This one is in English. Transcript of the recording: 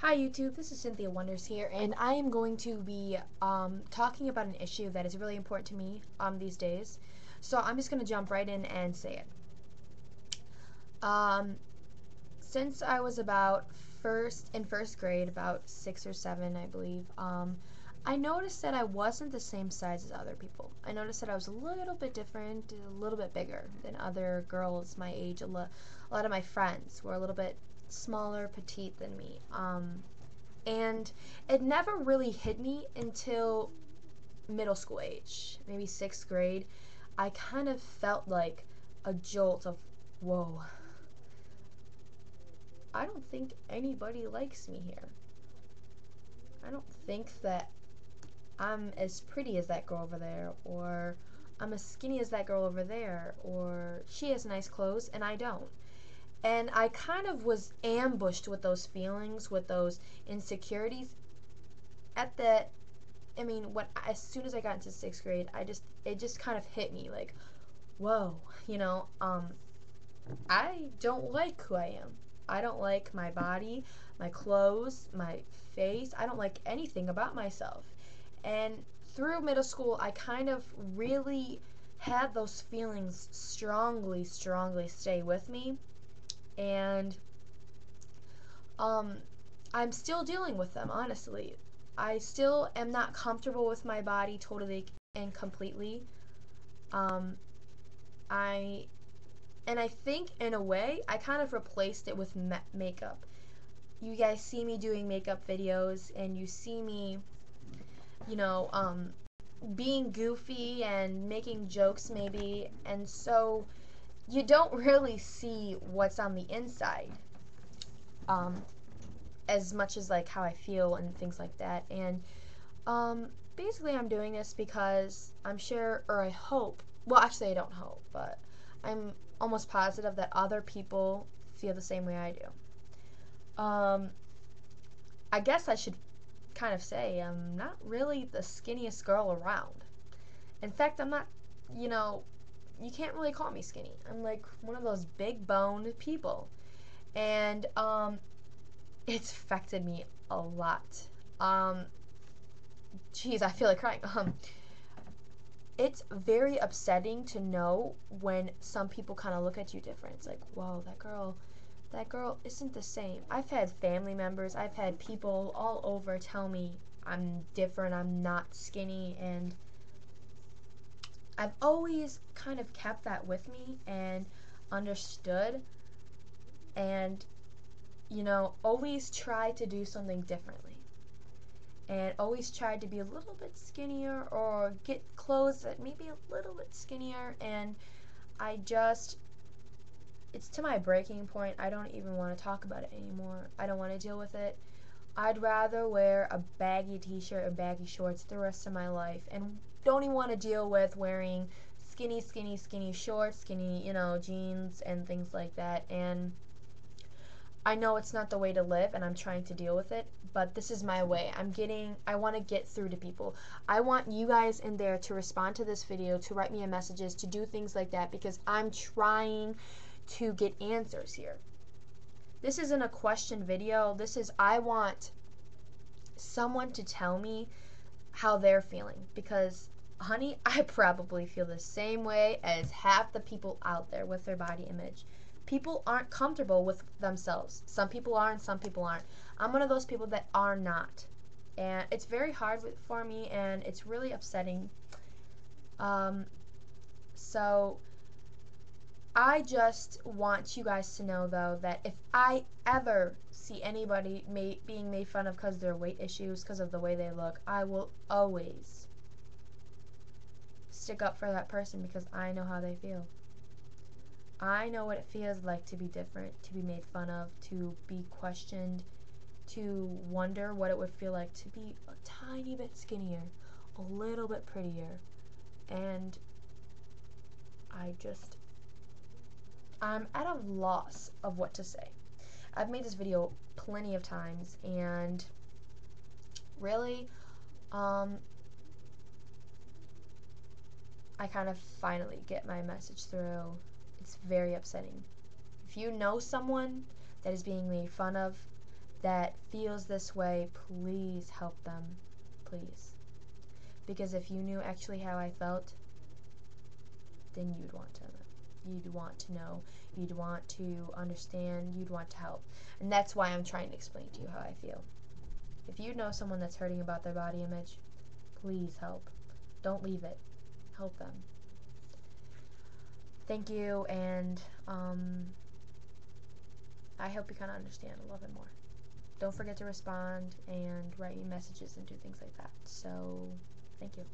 Hi YouTube, this is Cynthia Wonders here, and I am going to be um, talking about an issue that is really important to me um, these days. So I'm just going to jump right in and say it. Um, since I was about first in first grade, about six or seven, I believe, um, I noticed that I wasn't the same size as other people. I noticed that I was a little bit different, a little bit bigger than other girls my age. A, lo a lot of my friends were a little bit smaller, petite than me. Um, and it never really hit me until middle school age, maybe sixth grade. I kind of felt like a jolt of, whoa, I don't think anybody likes me here. I don't think that I'm as pretty as that girl over there, or I'm as skinny as that girl over there, or she has nice clothes and I don't and I kind of was ambushed with those feelings, with those insecurities. At the, I mean, when as soon as I got into sixth grade, I just it just kind of hit me like, whoa, you know, um, I don't like who I am. I don't like my body, my clothes, my face. I don't like anything about myself. And through middle school, I kind of really had those feelings strongly, strongly stay with me and um, I'm still dealing with them, honestly. I still am not comfortable with my body totally and completely. Um, I, and I think in a way, I kind of replaced it with makeup. You guys see me doing makeup videos, and you see me, you know, um, being goofy and making jokes maybe, and so you don't really see what's on the inside um, as much as like how I feel and things like that. And um, basically, I'm doing this because I'm sure, or I hope. Well, actually, I don't hope, but I'm almost positive that other people feel the same way I do. Um, I guess I should kind of say I'm not really the skinniest girl around. In fact, I'm not, you know, you can't really call me skinny. I'm like one of those big boned people. And um it's affected me a lot. Um jeez, I feel like crying. Um it's very upsetting to know when some people kind of look at you different. It's like, whoa, that girl, that girl isn't the same. I've had family members, I've had people all over tell me I'm different, I'm not skinny, and I've always kind of kept that with me and understood and you know always tried to do something differently. And always tried to be a little bit skinnier or get clothes that maybe a little bit skinnier. And I just it's to my breaking point I don't even want to talk about it anymore. I don't want to deal with it I'd rather wear a baggy t-shirt and baggy shorts the rest of my life and don't even want to deal with wearing skinny, skinny, skinny shorts, skinny, you know, jeans and things like that. And I know it's not the way to live and I'm trying to deal with it, but this is my way. I'm getting, I want to get through to people. I want you guys in there to respond to this video, to write me messages, to do things like that because I'm trying to get answers here. This isn't a question video. This is, I want someone to tell me how they're feeling because honey, I probably feel the same way as half the people out there with their body image. People aren't comfortable with themselves. Some people are and some people aren't. I'm one of those people that are not. And it's very hard for me and it's really upsetting. Um, so I just want you guys to know though that if I ever see anybody being made fun of because their weight issues, because of the way they look, I will always stick up for that person because I know how they feel. I know what it feels like to be different, to be made fun of, to be questioned, to wonder what it would feel like to be a tiny bit skinnier, a little bit prettier. And I just, I'm at a loss of what to say. I've made this video plenty of times and really, um, I kind of finally get my message through. It's very upsetting. If you know someone that is being made fun of, that feels this way, please help them. Please. Because if you knew actually how I felt, then you'd want to you'd want to know, you'd want to understand, you'd want to help. And that's why I'm trying to explain to you how I feel. If you know someone that's hurting about their body image, please help. Don't leave it. Help them. Thank you, and um, I hope you kind of understand a little bit more. Don't forget to respond and write me messages and do things like that. So, thank you.